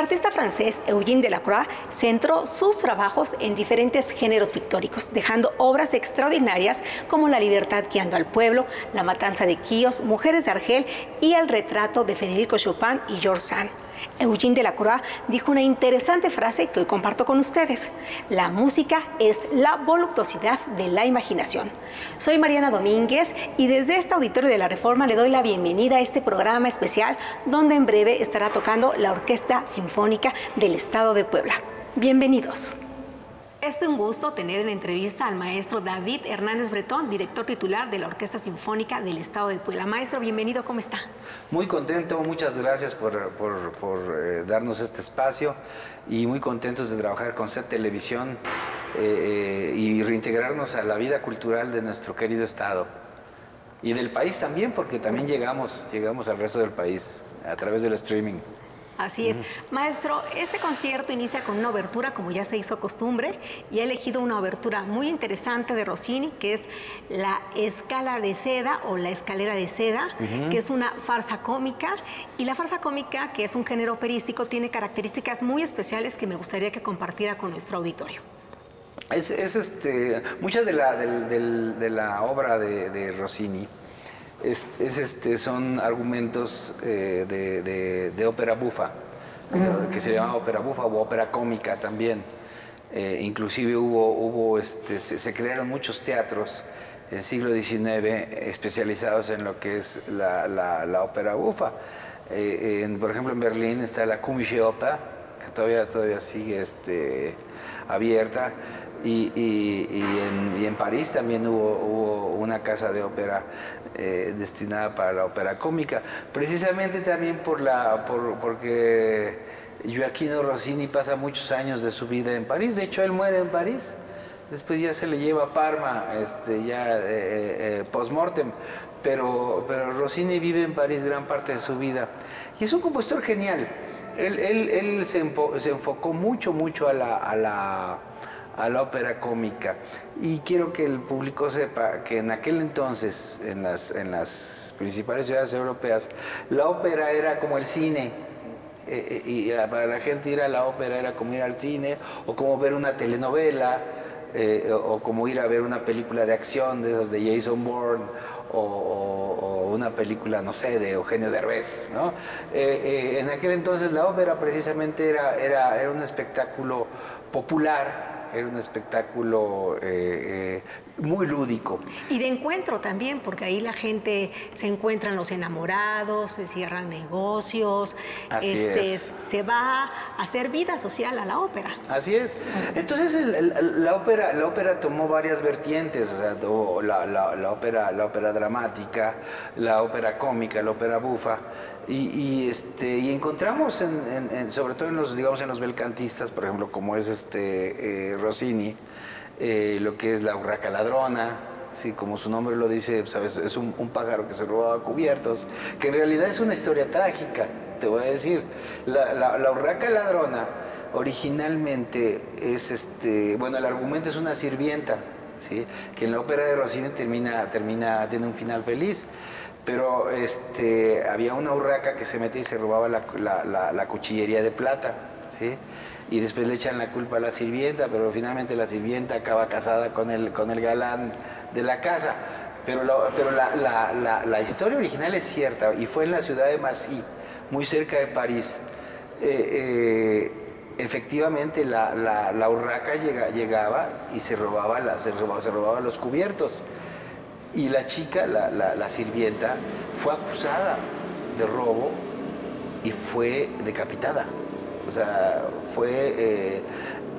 artista francés Eugène Delacroix centró sus trabajos en diferentes géneros pictóricos, dejando obras extraordinarias como La libertad guiando al pueblo, La matanza de Quíos, Mujeres de Argel y el retrato de Federico Chopin y George Sand. Eugene Delacroix dijo una interesante frase que hoy comparto con ustedes. La música es la voluptuosidad de la imaginación. Soy Mariana Domínguez y desde este auditorio de la Reforma le doy la bienvenida a este programa especial donde en breve estará tocando la Orquesta Sinfónica del Estado de Puebla. Bienvenidos. Es un gusto tener en entrevista al maestro David Hernández Bretón, director titular de la Orquesta Sinfónica del Estado de Puebla. Maestro, bienvenido, ¿cómo está? Muy contento, muchas gracias por, eh, darnos este espacio y muy contentos de trabajar con SET Televisión eh, eh, y reintegrarnos a la vida cultural de nuestro querido Estado. Y del país también, porque también llegamos, llegamos al resto del país a través del streaming. Así es. Maestro, este concierto inicia con una obertura, como ya se hizo costumbre, y ha elegido una obertura muy interesante de Rossini, que es la escala de seda o la escalera de seda, que es una farsa cómica. Y la farsa cómica, que es un género operístico, tiene características muy especiales que me gustaría que compartiera con nuestro auditorio. Es, este, mucha de la, de la obra de Rossini es, este, son argumentos eh, de, ópera bufa, que se llama ópera bufa o ópera cómica también. Eh, inclusive hubo, hubo este, se, crearon muchos teatros en el siglo XIX especializados en lo que es la, ópera bufa. Eh, por ejemplo, en Berlín está la Komische Oper, que todavía, todavía sigue este, abierta. Y, en, París también hubo, una casa de ópera eh, destinada para la ópera cómica, precisamente también por la, por, porque Joaquino Rossini pasa muchos años de su vida en París, de hecho él muere en París, después ya se le lleva a Parma, este, ya eh, eh, post-mortem, pero, pero Rossini vive en París gran parte de su vida. Y es un compositor genial. Él, él, se, enfocó mucho, mucho a la a la ópera cómica. Y quiero que el público sepa que en aquel entonces, en las, en las principales ciudades europeas, la ópera era como el cine. Eh, eh, y para la gente ir a la ópera era como ir al cine o como ver una telenovela. Eh, o, como ir a ver una película de acción de esas de Jason Bourne o, una película, no sé, de Eugenio Derbez, ¿no? en aquel entonces la ópera precisamente era, era, era un espectáculo popular era un espectáculo eh, eh, muy lúdico. Y de encuentro también, porque ahí la gente se encuentran los enamorados, se cierran negocios, este, se va a hacer vida social a la ópera. Así es. Entonces la, ópera, la ópera tomó varias vertientes, o sea, la, ópera, la ópera dramática, la ópera cómica, la ópera bufa. Y, este, y encontramos, en, sobre todo en los, digamos, en los belcantistas, por ejemplo, como es este eh, Rossini, eh, lo que es la urraca ladrona, sí, como su nombre lo dice, sabes, es un, pájaro que se robaba cubiertos, que en realidad es una historia trágica, te voy a decir. La, la, urraca ladrona originalmente es, este, bueno, el argumento es una sirvienta, ¿sí? que en la ópera de Rossini termina, termina, tiene un final feliz pero este, había una urraca que se metía y se robaba la, cuchillería de plata, ¿sí? Y después le echan la culpa a la sirvienta, pero finalmente la sirvienta acaba casada con el, con el galán de la casa. Pero, pero la, historia original es cierta y fue en la ciudad de Massy, muy cerca de París. Eh, eh, efectivamente la, urraca llegaba y se robaba, se robaba, se los cubiertos. Y la chica, la, sirvienta, fue acusada de robo y fue decapitada. O sea, fue, eh,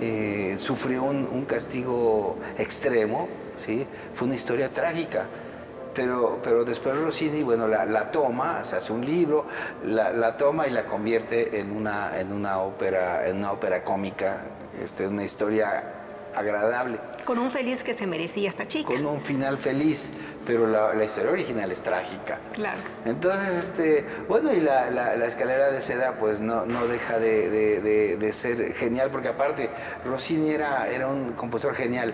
eh, sufrió un, castigo extremo, ¿sí? Fue una historia trágica. Pero, pero después Rossini, bueno, la, toma, se hace un libro, la, toma y la convierte en una, en una ópera, en una ópera cómica, este, una historia agradable. Con un feliz que se merecía esta chica. Con un final feliz, pero la, historia original es trágica. Claro. Entonces, este, bueno, y la, escalera de seda pues no, no deja de, ser genial, porque aparte Rossini era, era un compositor genial.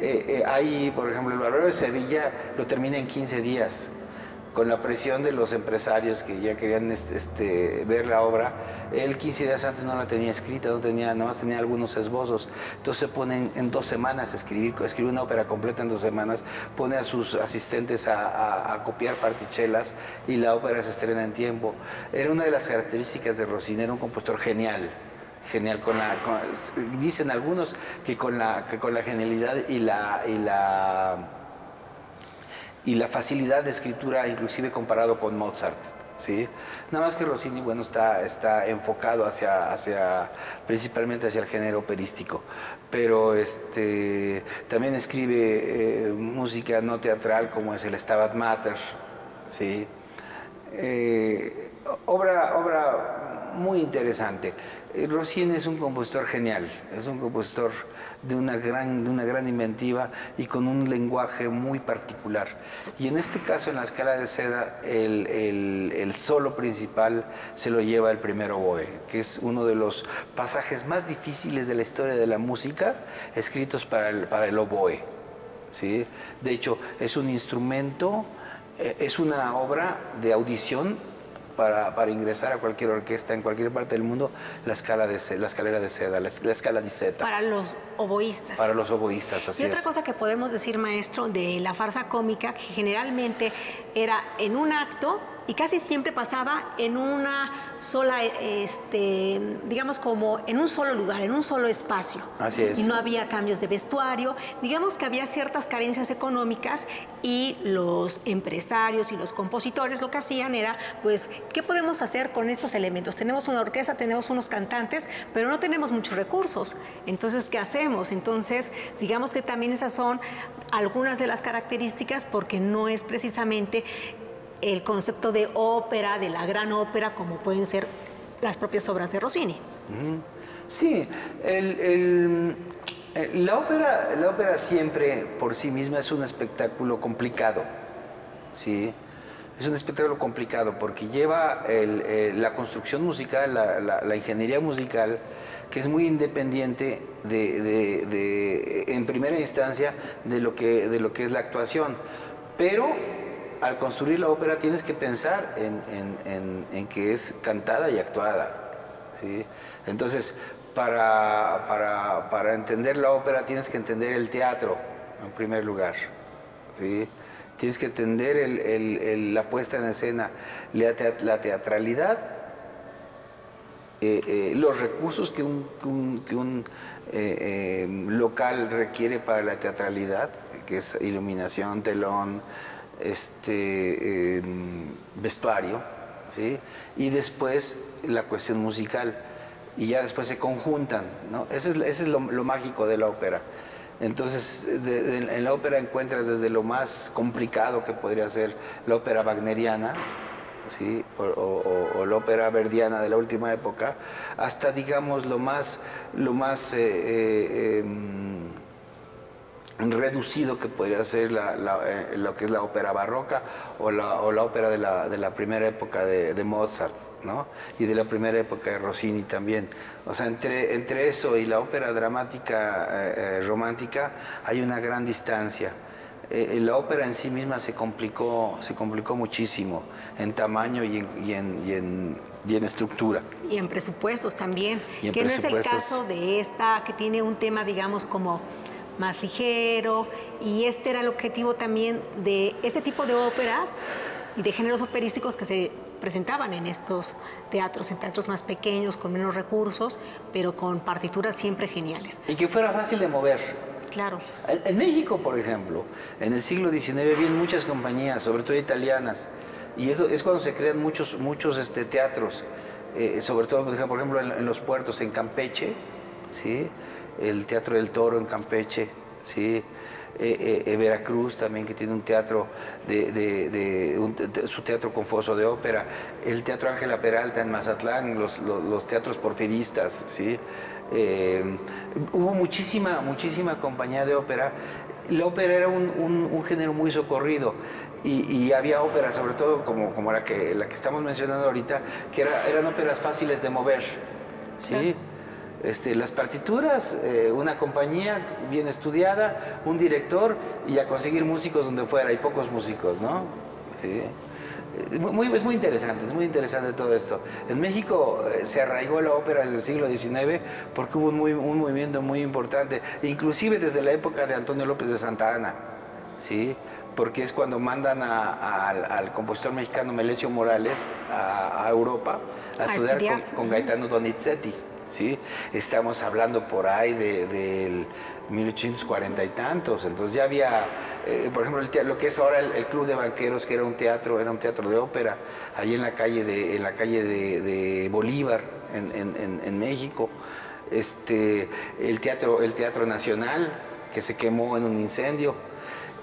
Eh, eh, ahí, por ejemplo, el Barbero de Sevilla lo termina en 15 días con la presión de los empresarios que ya querían este, ver la obra, él 15 días antes no la tenía escrita, no tenía, nada más tenía algunos esbozos. Entonces se pone en, dos semanas a escribir, escribe una ópera completa en dos semanas, pone a sus asistentes a, copiar partichelas y la ópera se estrena en tiempo. Era una de las características de Rossini, era un compositor genial genial dicen algunos que con la que con la genialidad y la y la y la facilidad de escritura inclusive comparado con Mozart. ¿sí? Nada más que Rossini, bueno, está, está enfocado hacia, hacia, principalmente hacia el género operístico, pero este, también escribe eh, música no teatral como es el Stabat Mater, ¿sí? Eh, obra, obra muy interesante. Eh, Rossini es un compositor genial, es un compositor de una gran, de una gran inventiva y con un lenguaje muy particular. Y en este caso, en la escala de seda, el, solo principal se lo lleva el primer oboe, que es uno de los pasajes más difíciles de la historia de la música escritos para el, para el oboe. ¿sí? De hecho, es un instrumento, eh, es una obra de audición para, para, ingresar a cualquier orquesta en cualquier parte del mundo la escala de la escalera de seda, la, escala de zeta. Para los oboístas. Para los oboístas, así Y otra cosa que podemos decir, maestro, de la farsa cómica, que generalmente era en un acto y casi siempre pasaba en una sola, este, digamos como en un solo lugar, en un solo espacio. Así es. Y no había cambios de vestuario. Digamos que había ciertas carencias económicas y los empresarios y los compositores lo que hacían era, pues, ¿qué podemos hacer con estos elementos? Tenemos una orquesta, tenemos unos cantantes, pero no tenemos muchos recursos. Entonces, ¿qué hacemos? Entonces, digamos que también esas son algunas de las características porque no es precisamente el concepto de ópera, de la gran ópera, como pueden ser las propias obras de Rossini. Sí, el, la, ópera, la ópera siempre por sí misma es un espectáculo complicado, ¿sí? Es un espectáculo complicado porque lleva la construcción musical, la, ingeniería musical, que es muy independiente de, en primera instancia de lo, que, de lo que es la actuación. Pero al construir la ópera tienes que pensar en, que es cantada y actuada. ¿sí? Entonces, para, para, entender la ópera tienes que entender el teatro, en primer lugar. ¿sí? Tienes que entender la puesta en escena, la, teatralidad, eh, eh, los recursos que un, eh, local requiere para la teatralidad, que es iluminación, telón, este, vestuario, ¿sí? y después la cuestión musical, y ya después se conjuntan. ¿no? Ese es, ese es lo, mágico de la ópera. Entonces, en, la ópera encuentras desde lo más complicado que podría ser la ópera wagneriana, ¿sí? o, la ópera verdiana de la última época, hasta, digamos, lo más, lo más eh, eh, em, reducido que podría ser eh, lo que es la ópera barroca o la, ópera de la, primera época de, Mozart, ¿no? Y de la primera época de Rossini también. O sea, entre, entre eso y la ópera dramática eh, eh, romántica hay una gran distancia. la ópera en sí misma se complicó, se complicó muchísimo en tamaño y en, y en estructura. Y en presupuestos también. que no es el caso de esta, que tiene un tema, digamos, como más ligero y este era el objetivo también de este tipo de óperas y de géneros operísticos que se presentaban en estos teatros, en teatros más pequeños, con menos recursos, pero con partituras siempre geniales. Y que fuera fácil de mover. Claro. En México, por ejemplo, en el siglo XIX vienen muchas compañías, sobre todo italianas, y eso es cuando se crean muchos, muchos este, teatros, eh, sobre todo, por ejemplo, en, en los puertos, en Campeche, ¿sí? El Teatro del Toro en Campeche, ¿sí? Eh, eh, eh, Veracruz también que tiene un teatro de, su teatro con foso de ópera, el Teatro Ángela Peralta en Mazatlán, los, teatros porfiristas, ¿sí? hubo muchísima, muchísima compañía de ópera. La ópera era un, género muy socorrido y, había óperas, sobre todo como, como la, que, la que estamos mencionando ahorita, que eran óperas fáciles de mover. ¿sí? Este, las partituras, eh, una compañía bien estudiada, un director y a conseguir músicos donde fuera, hay pocos músicos, ¿no? Eh, muy, es muy interesante, es muy interesante todo esto. En México eh, se arraigó la ópera desde el siglo XIX porque hubo un, muy, un movimiento muy importante, inclusive desde la época de Antonio López de Santa Ana, ¿sí? porque es cuando mandan al, compositor mexicano Melesio Morales a, Europa a, estudiar, Con, Gaetano Donizetti. ¿Sí? Estamos hablando por ahí del de, 1840 y tantos, entonces ya había, eh, por ejemplo, el lo que es ahora el, Club de Banqueros, que era un teatro, era un teatro de ópera, ahí en la calle de, en la calle de, Bolívar, en, México, este, el, teatro, el Teatro Nacional, que se quemó en un incendio.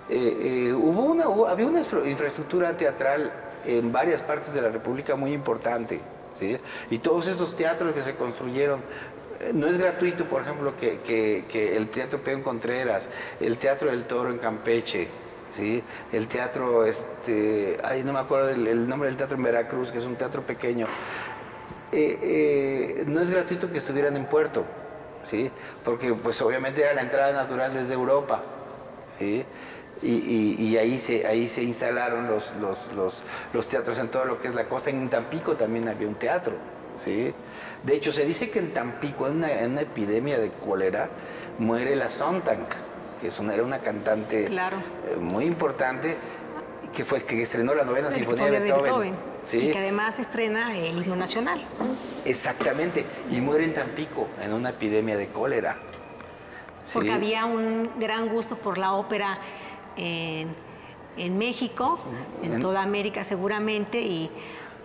Eh, eh, hubo una, había una infraestructura teatral en varias partes de la República muy importante. Y todos estos teatros que se construyeron eh, no es gratuito, por ejemplo, que, el Teatro Peón Contreras, el Teatro del Toro en Campeche, ¿sí? el teatro, este, ahí no me acuerdo el, nombre del teatro en Veracruz, que es un teatro pequeño, eh, eh, no es gratuito que estuvieran en Puerto, ¿sí? porque pues obviamente era la entrada natural desde Europa. ¿sí? Y, ahí, se, ahí se instalaron los, los, los, teatros en todo lo que es la costa. En Tampico también había un teatro. ¿sí? De hecho, se dice que en Tampico, en una, epidemia de cólera, muere la Sontag, que es una, era una cantante eh, muy importante que fue que estrenó la novena sinfonía de Beethoven. Y que además estrena el himno nacional. Exactamente, y muere en Tampico en una epidemia de cólera. Porque había un gran gusto por la ópera en, en México, en toda América seguramente, y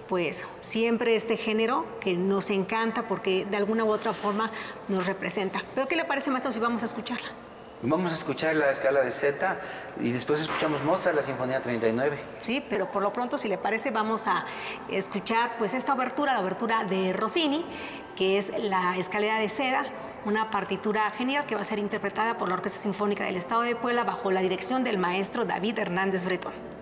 pues siempre este género que nos encanta porque de alguna u otra forma nos representa. Pero ¿qué le parece, maestro, si vamos a escucharla? Vamos a escuchar la escala de Z y después escuchamos Mozart, la Sinfonía 39. Sí, pero por lo pronto, si le parece, vamos a escuchar pues esta abertura, la abertura de Rossini, que es la escalera de seda, una partitura genial que va a ser interpretada por la Orquesta Sinfónica del Estado de Puebla bajo la dirección del maestro David Hernández Bretón.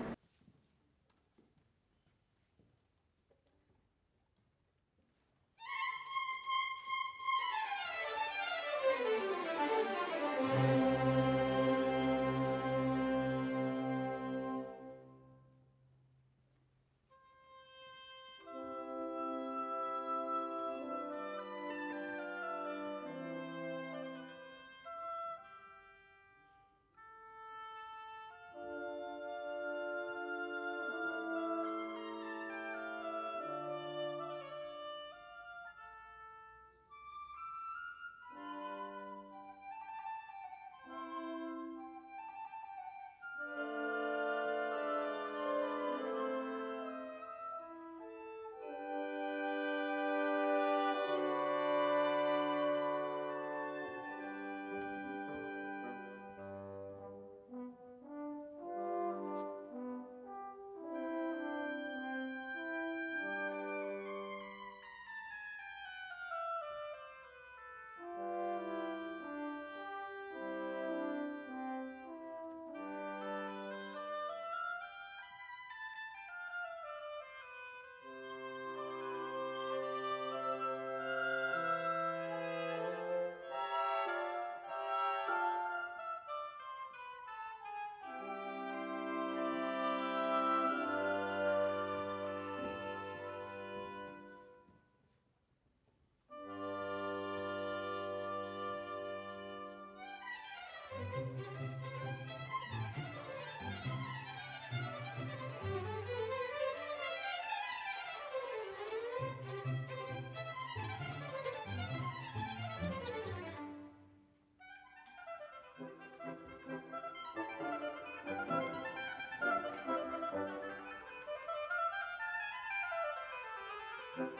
Thank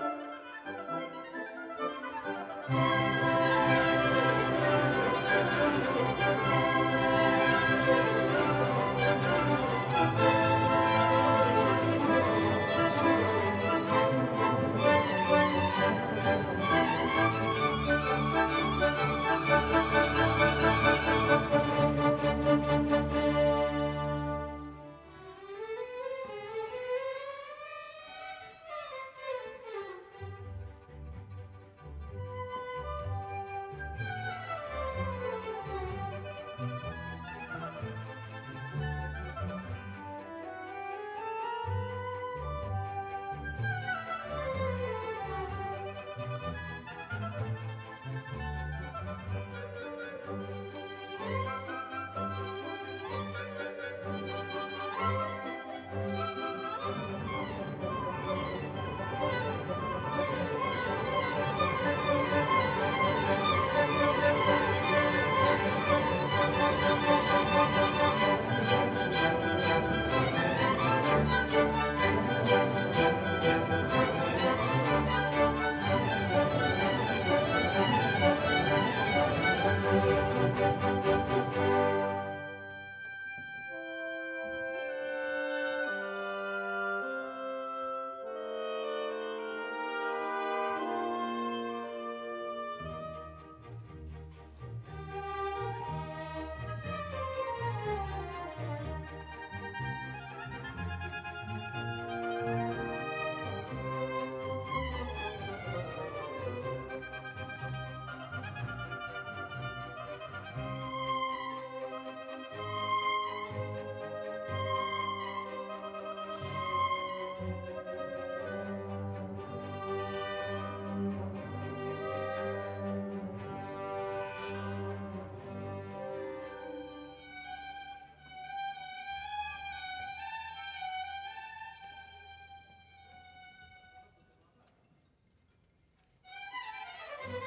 you.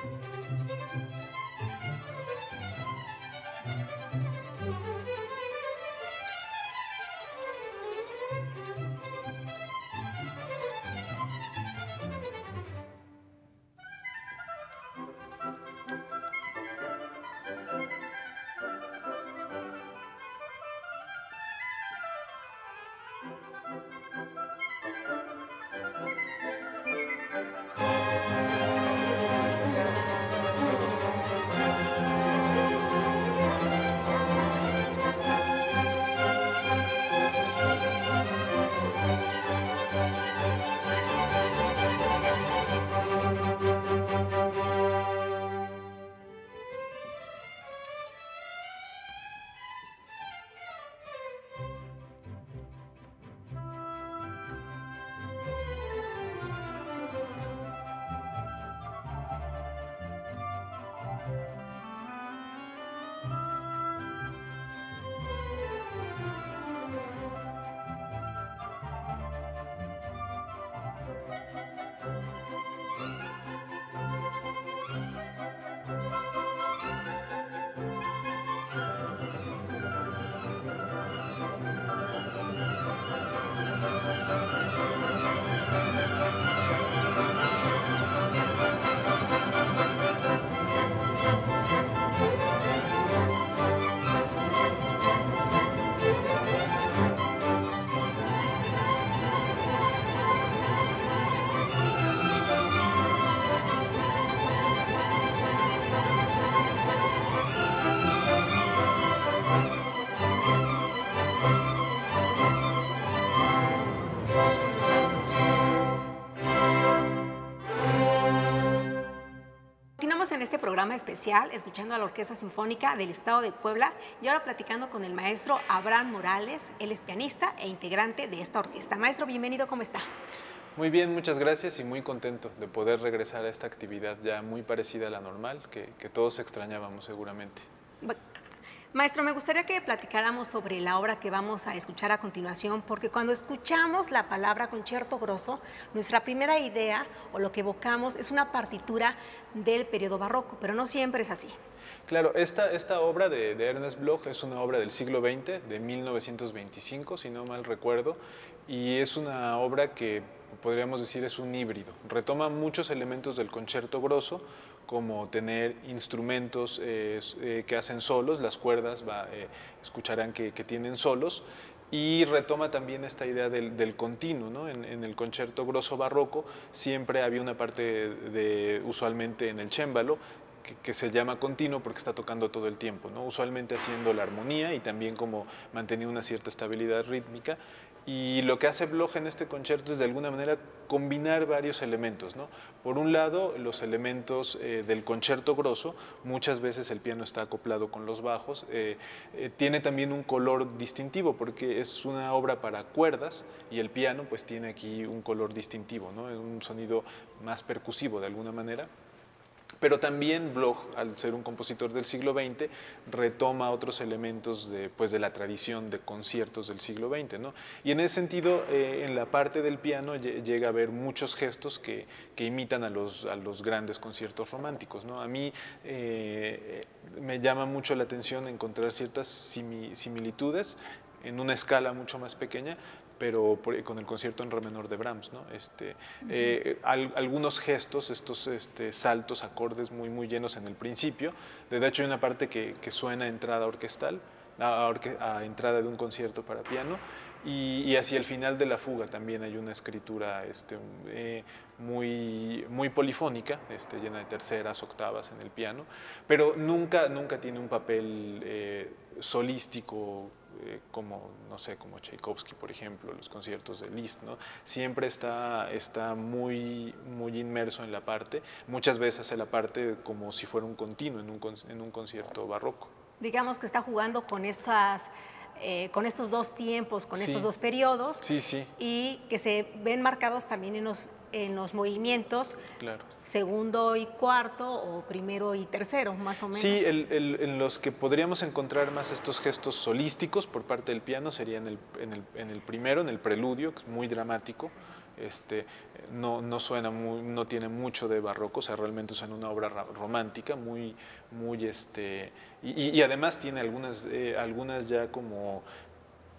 Thank you. En este programa especial escuchando a la Orquesta Sinfónica del Estado de Puebla y ahora platicando con el maestro Abraham Morales, él es pianista e integrante de esta orquesta. Maestro, bienvenido, ¿cómo está? Muy bien, muchas gracias y muy contento de poder regresar a esta actividad ya muy parecida a la normal, que, que todos extrañábamos seguramente. Maestro, me gustaría que platicáramos sobre la obra que vamos a escuchar a continuación, porque cuando escuchamos la palabra concierto grosso, nuestra primera idea o lo que evocamos es una partitura del periodo barroco, pero no siempre es así. Claro, esta, esta obra de, de Ernest Bloch es una obra del siglo XX, de 1925, si no mal recuerdo, y es una obra que podríamos decir es un híbrido. Retoma muchos elementos del concierto grosso, como tener instrumentos eh, eh, que hacen solos, las cuerdas eh, escucharán que, tienen solos, y retoma también esta idea del, continuo. En, el concierto grosso barroco siempre había una parte de, usualmente en el chémbalo, que, se llama continuo porque está tocando todo el tiempo, ¿no? usualmente haciendo la armonía y también como manteniendo una cierta estabilidad rítmica. Y lo que hace Bloch en este concierto es de alguna manera combinar varios elementos. ¿no? Por un lado, los elementos eh, del concierto grosso, muchas veces el piano está acoplado con los bajos, eh, eh, tiene también un color distintivo porque es una obra para cuerdas y el piano pues tiene aquí un color distintivo, ¿no? un sonido más percusivo de alguna manera. Pero también Bloch, al ser un compositor del siglo XX, retoma otros elementos de, pues, de la tradición de conciertos del siglo XX. ¿no? Y en ese sentido, eh, en la parte del piano llega a haber muchos gestos que, imitan a los, a los, grandes conciertos románticos. ¿no? A mí eh, me llama mucho la atención encontrar ciertas similitudes en una escala mucho más pequeña, pero con el concierto en re menor de Brahms, ¿no? Este, eh, algunos gestos, estos este, saltos, acordes muy, muy llenos en el principio. De hecho, hay una parte que, suena a entrada orquestal, a, entrada de un concierto para piano, y, hacia el final de la fuga también hay una escritura este, eh, muy, muy polifónica, este, llena de terceras, octavas en el piano, pero nunca, nunca tiene un papel eh, solístico eh, como, no sé, como Tchaikovsky, por ejemplo, los conciertos de Liszt, ¿no? Siempre está, está muy, muy inmerso en la parte, muchas veces hace la parte como si fuera un continuo en un, en un concierto barroco. Digamos que está jugando con estas eh, con estos dos tiempos, con estos dos periodos, sí, sí. y que se ven marcados también en los, en los movimientos claro. segundo y cuarto o primero y tercero, más o menos. Sí, en los que podríamos encontrar más estos gestos solísticos por parte del piano sería en el, en el, en el primero, en el preludio, que es muy dramático, Este, no, no suena muy, no tiene mucho de barroco, o sea, realmente suena una obra romántica, muy, muy este, y, además tiene algunas, eh, algunas ya como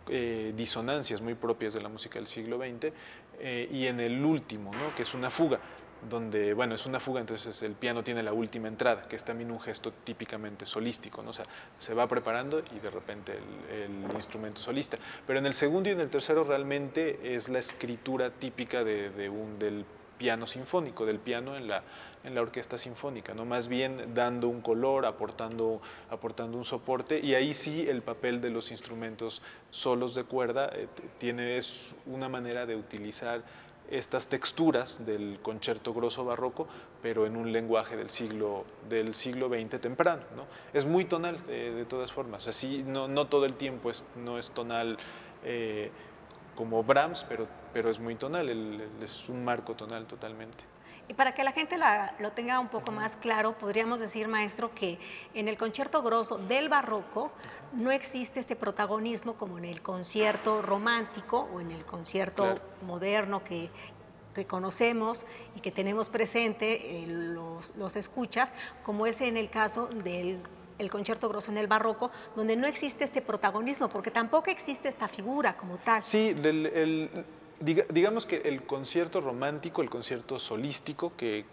eh, disonancias muy propias de la música del siglo XX, eh, y en el último, ¿no? que es una fuga donde, bueno, es una fuga, entonces el piano tiene la última entrada, que es también un gesto típicamente solístico, ¿no? Sea, se va preparando y de repente el, instrumento solista. Pero en el segundo y en el tercero realmente es la escritura típica de, un, del piano sinfónico, del piano en la, en la orquesta sinfónica, ¿no? más bien dando un color, aportando, aportando un soporte, y ahí sí el papel de los instrumentos solos de cuerda eh, tiene, es una manera de utilizar estas texturas del concierto grosso barroco, pero en un lenguaje del siglo, del siglo XX temprano. ¿no? Es muy tonal, eh, de todas formas. Así, no, no, todo el tiempo es, no es tonal eh, como Brahms, pero, pero es muy tonal, es un marco tonal totalmente. Y para que la gente lo tenga un poco más claro, podríamos decir, maestro, que en el concierto grosso del barroco no existe este protagonismo como en el concierto romántico o en el concierto moderno que, conocemos y que tenemos presente eh, los, los, escuchas, como es en el caso del el concierto grosso en el barroco, donde no existe este protagonismo, porque tampoco existe esta figura como tal. Sí, el digamos que el concierto romántico, el concierto solístico que,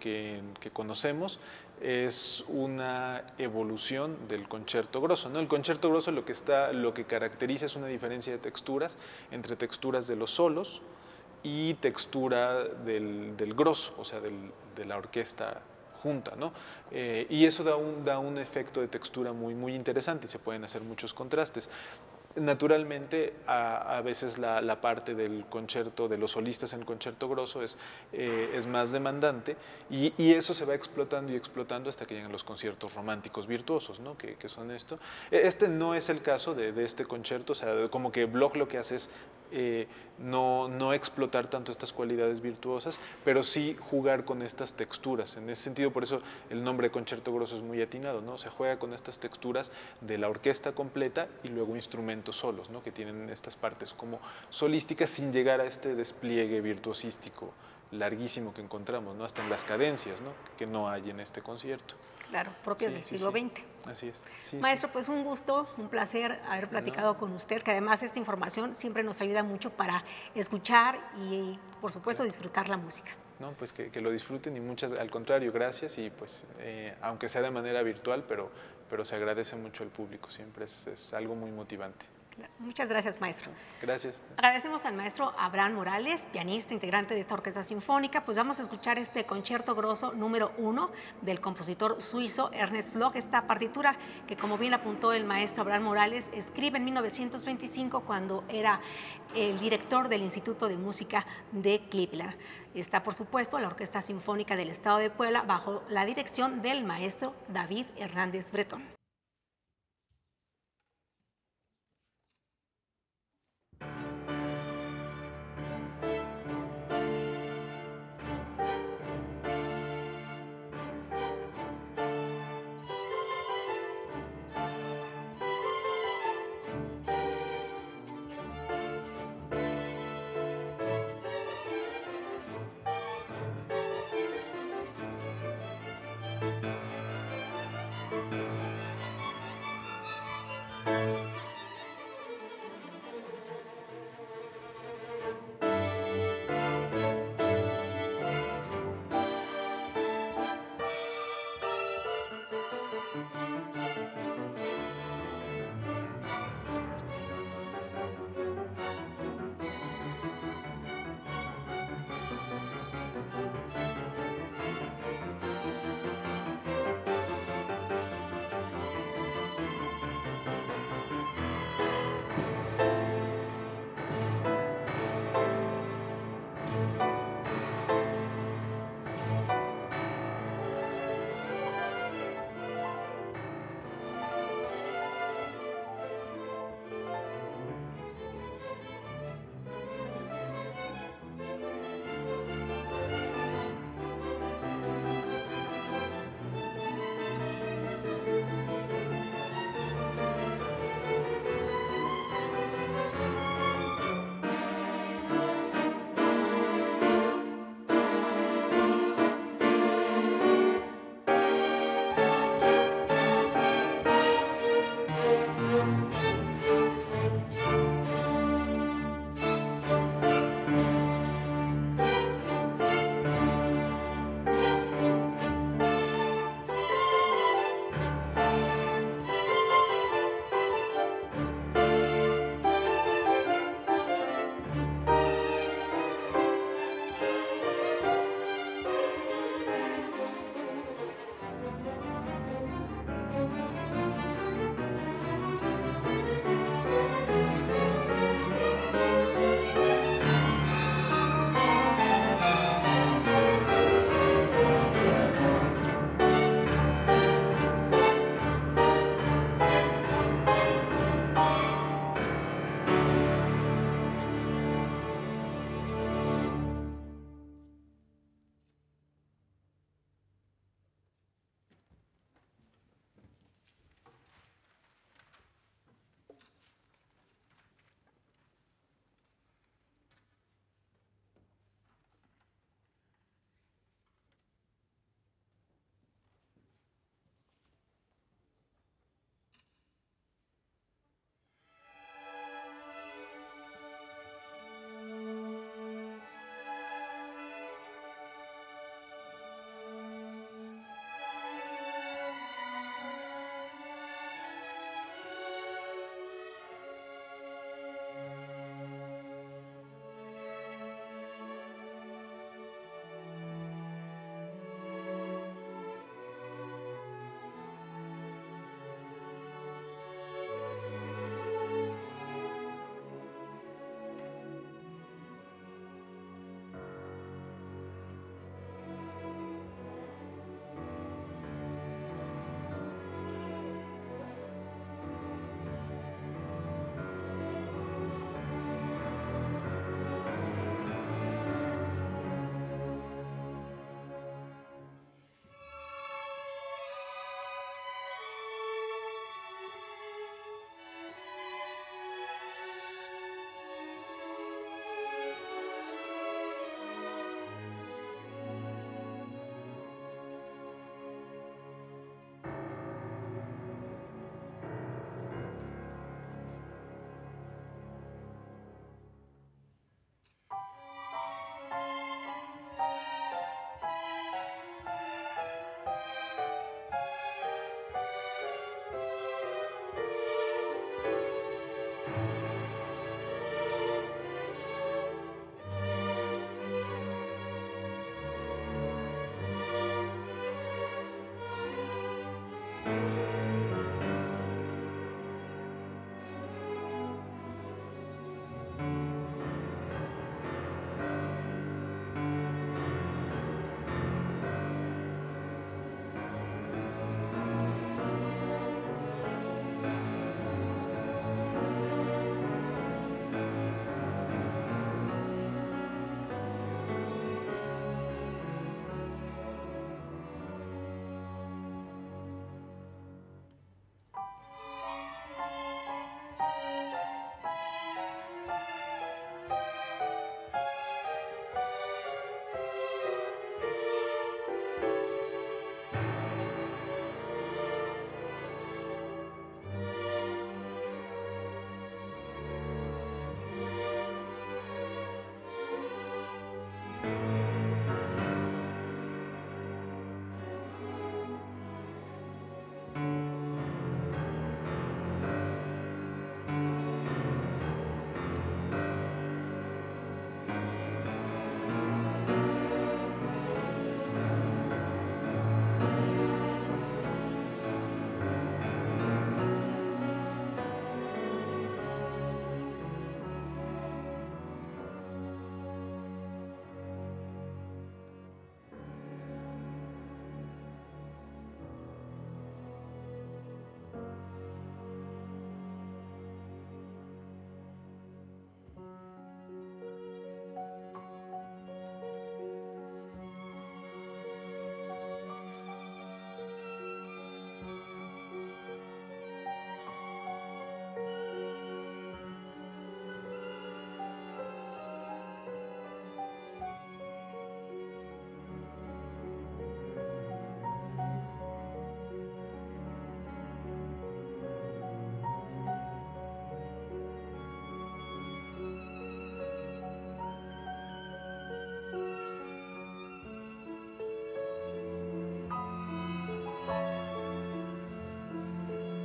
conocemos, es una evolución del concierto grosso. ¿no? El concierto grosso lo que, está, lo que caracteriza es una diferencia de texturas entre texturas de los solos y textura del, grosso, o sea, de la orquesta junta, ¿no? Eh, y eso da un, da un efecto de textura muy, muy interesante y se pueden hacer muchos contrastes. Naturalmente, a, veces la, parte del concierto, de los solistas en concierto grosso es, eh, es más demandante y, eso se va explotando y explotando hasta que llegan los conciertos románticos virtuosos, ¿no? que, son esto. E, este no es el caso de, de este concierto, o sea, como que Bloch lo que hace es eh, no, no, explotar tanto estas cualidades virtuosas, pero sí jugar con estas texturas. En ese sentido, por eso el nombre concierto grosso es muy atinado, ¿no? Se juega con estas texturas de la orquesta completa y luego instrumentos solos, ¿no? Que tienen estas partes como solísticas sin llegar a este despliegue virtuosístico larguísimo que encontramos, ¿no? Hasta en las cadencias, ¿no? Que no hay en este concierto. Claro, propias del siglo XX. Así es. Maestro, pues un gusto, un placer haber platicado con usted, que además esta información siempre nos ayuda mucho para escuchar y, por supuesto, disfrutar la música. No, pues que, lo disfruten y muchas, al contrario, gracias y pues, eh, aunque sea de manera virtual, pero, pero se agradece mucho al público, siempre es algo muy motivante. Muchas gracias, maestro. Gracias. Agradecemos al maestro Abraham Morales, pianista, integrante de esta orquesta sinfónica. Pues vamos a escuchar este concierto grosso número uno del compositor suizo Ernest Bloch. Esta partitura que, como bien apuntó el maestro Abraham Morales, escribe en 1925 cuando era el director del Instituto de Música de Cleveland. Está, por supuesto, la Orquesta Sinfónica del Estado de Puebla bajo la dirección del maestro David Hernández Bretón.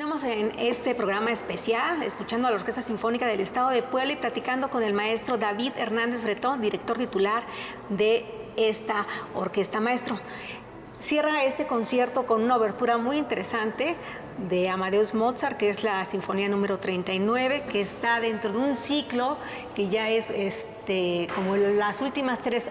Continuamos en este programa especial, escuchando a la Orquesta Sinfónica del Estado de Puebla y platicando con el maestro David Hernández Bretón, director titular de esta orquesta. Maestro, cierra este concierto con una obertura muy interesante de Amadeus Mozart, que es la Sinfonía número 39, que está dentro de un ciclo que ya es este, como las últimas tres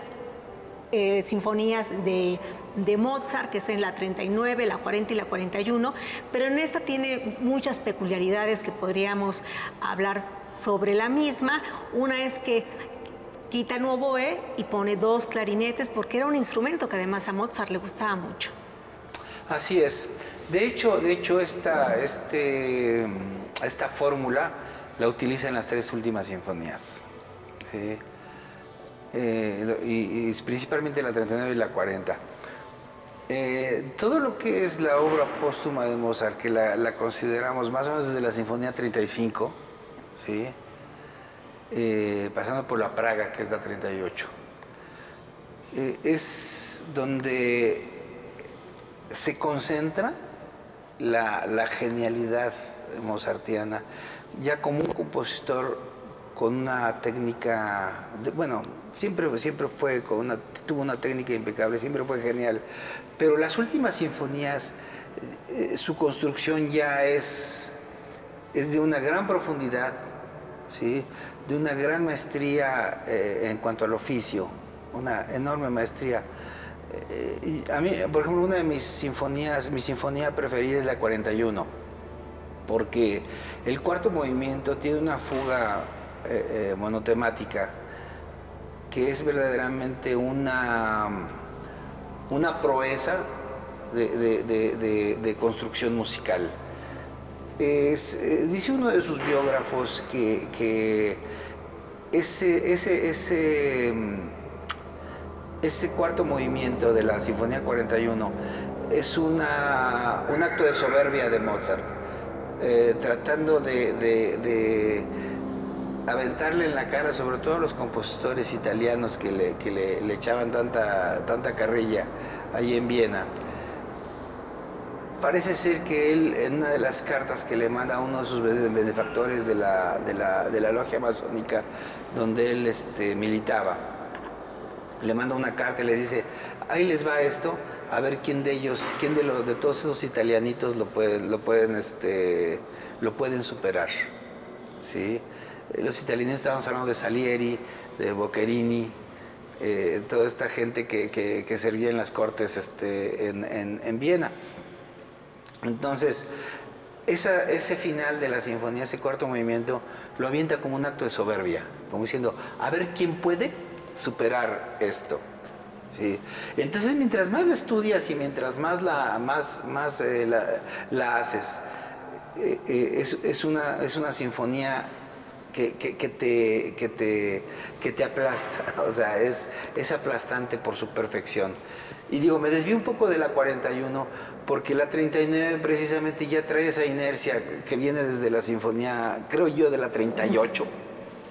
eh, sinfonías de de Mozart, que es en la 39, la 40 y la 41, pero en esta tiene muchas peculiaridades que podríamos hablar sobre la misma. Una es que quita un oboe y pone dos clarinetes porque era un instrumento que además a Mozart le gustaba mucho. Así es. De hecho, de hecho esta, este, esta fórmula la utiliza en las tres últimas sinfonías. Eh, y, y, principalmente la 39 y la 40. Eh, todo lo que es la obra póstuma de Mozart, que la, consideramos más o menos desde la Sinfonía 35, ¿sí? Eh, pasando por la Praga, que es la 38, eh, es donde se concentra la, la genialidad mozartiana, ya como un compositor con una técnica, bueno, siempre, siempre fue con una, tuvo una técnica impecable, siempre fue genial, pero las últimas sinfonías, eh, su construcción ya es, de una gran profundidad, ¿sí? de una gran maestría eh, en cuanto al oficio, una enorme maestría. Eh, a mí, por ejemplo, una de mis sinfonías, mi sinfonía preferida es la 41, porque el cuarto movimiento tiene una fuga monotemática, que es verdaderamente una, una proeza de, construcción musical. dice uno de sus biógrafos que, ese, ese, ese, ese cuarto movimiento de la Sinfonía 41 es un acto de soberbia de Mozart, eh, tratando de, aventarle en la cara, sobre todo a los compositores italianos que le, echaban tanta, tanta carrilla ahí en Viena. Parece ser que él, en una de las cartas que le manda a uno de sus benefactores de la, de la, logia masónica, donde él este, militaba, le manda una carta y le dice, ahí les va esto, a ver quién de ellos, quién de, los, de todos esos italianitos lo pueden, lo pueden, este, lo pueden superar. ¿sí? Los italianos estábamos hablando de Salieri, de Boccherini, eh, toda esta gente que, servía en las cortes este, en, Viena. Entonces, ese final de la sinfonía, ese cuarto movimiento, lo avienta como un acto de soberbia, como diciendo, a ver quién puede superar esto. Entonces, mientras más la estudias y mientras más la, más, más, eh, la, haces, eh, eh, es, una, es una sinfonía que, te, que, te, que te aplasta, o sea, es, es aplastante por su perfección. Y digo, me desvío un poco de la 41 porque la 39 precisamente ya trae esa inercia que viene desde la sinfonía, creo yo, de la 38.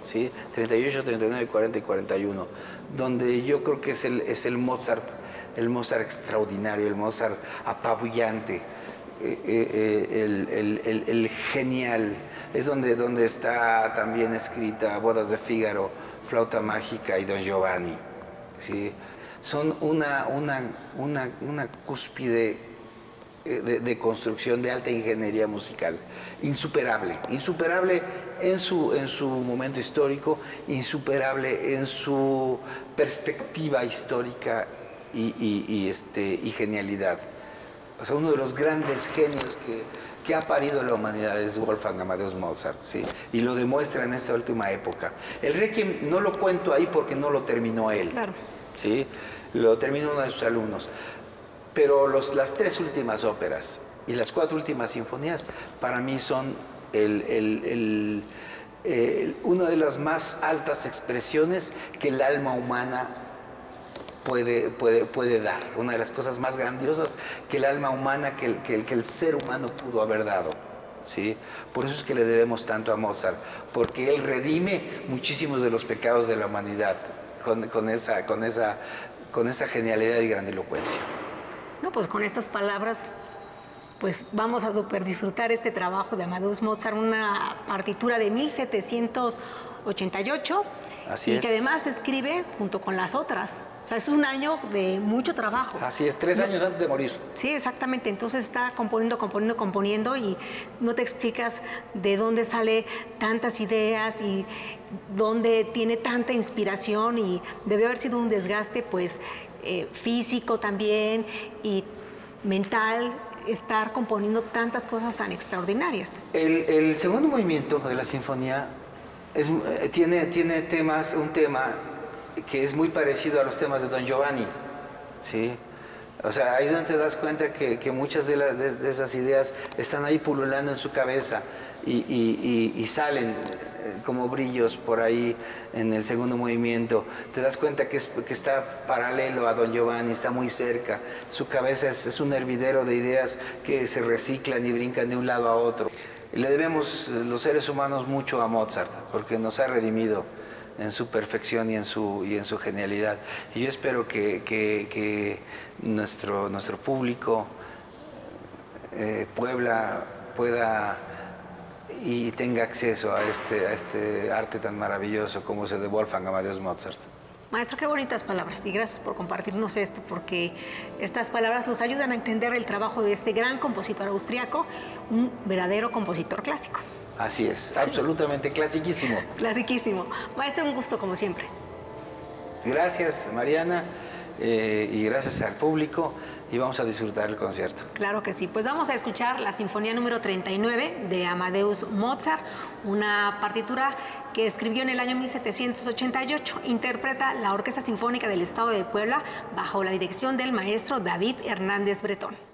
¿sí? 38, 39, 40 y 41, donde yo creo que es el, es el Mozart, el Mozart extraordinario, el Mozart apabullante, eh, eh, eh, el, genial. Es donde, donde está también escrita Bodas de Fígaro, Flauta Mágica y Don Giovanni. ¿sí? Son una, una, una, una cúspide de, construcción de alta ingeniería musical. Insuperable, insuperable en su, en su momento histórico, insuperable en su perspectiva histórica y, este, y genialidad. O sea, uno de los grandes genios que, que ha parido la humanidad es Wolfgang Amadeus Mozart, ¿sí? y lo demuestra en esta última época. El Requiem no lo cuento ahí porque no lo terminó él, claro. ¿sí? lo terminó uno de sus alumnos. Pero los, las tres últimas óperas y las cuatro últimas sinfonías para mí son una de las más altas expresiones que el alma humana puede, puede, puede dar, una de las cosas más grandiosas que el alma humana, que el, que el, ser humano pudo haber dado. ¿sí? Por eso es que le debemos tanto a Mozart, porque él redime muchísimos de los pecados de la humanidad con, con esa, con, esa, con esa genialidad y grandilocuencia. No, pues con estas palabras, pues vamos a super disfrutar este trabajo de Amadeus Mozart, una partitura de 1788. Así y que además se escribe junto con las otras. O sea, es un año de mucho trabajo. Así es, tres años antes de morir. Sí, exactamente. Entonces está componiendo, componiendo, componiendo y no te explicas de dónde sale tantas ideas y dónde tiene tanta inspiración y debe haber sido un desgaste, pues, eh, físico también y mental estar componiendo tantas cosas tan extraordinarias. El, segundo movimiento de la sinfonía es, eh, tiene, tiene temas, un tema que es muy parecido a los temas de Don Giovanni, ¿sí? O sea, ahí es donde te das cuenta que, muchas de, de, esas ideas están ahí pululando en su cabeza y, salen eh, como brillos por ahí en el segundo movimiento. Te das cuenta que, está paralelo a Don Giovanni, está muy cerca. Su cabeza es, un hervidero de ideas que se reciclan y brincan de un lado a otro. Le debemos eh, los seres humanos mucho a Mozart, porque nos ha redimido en su perfección y en su, y en su genialidad. Y yo espero que, nuestro, nuestro público, eh, Puebla, pueda y tenga acceso a este, a este arte tan maravilloso como es el de Wolfgang Amadeus Mozart. Maestro, qué bonitas palabras y gracias por compartirnos esto, porque estas palabras nos ayudan a entender el trabajo de este gran compositor austriaco, un verdadero compositor clásico. Así es, absolutamente clasiquísimo. clasiquísimo. Maestro, un gusto como siempre. Gracias, Mariana. eh, y gracias al público y vamos a disfrutar el concierto. Claro que sí, pues vamos a escuchar la Sinfonía número 39 de Amadeus Mozart, una partitura que escribió en el año 1788. Interpreta la Orquesta Sinfónica del Estado de Puebla bajo la dirección del maestro David Hernández Bretón.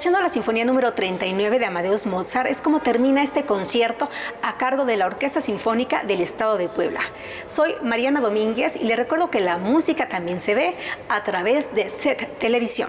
Escuchando la Sinfonía número 39 de Amadeus Mozart es como termina este concierto a cargo de la Orquesta Sinfónica del Estado de Puebla. Soy Mariana Domínguez y le recuerdo que la música también se ve a través de SET Televisión.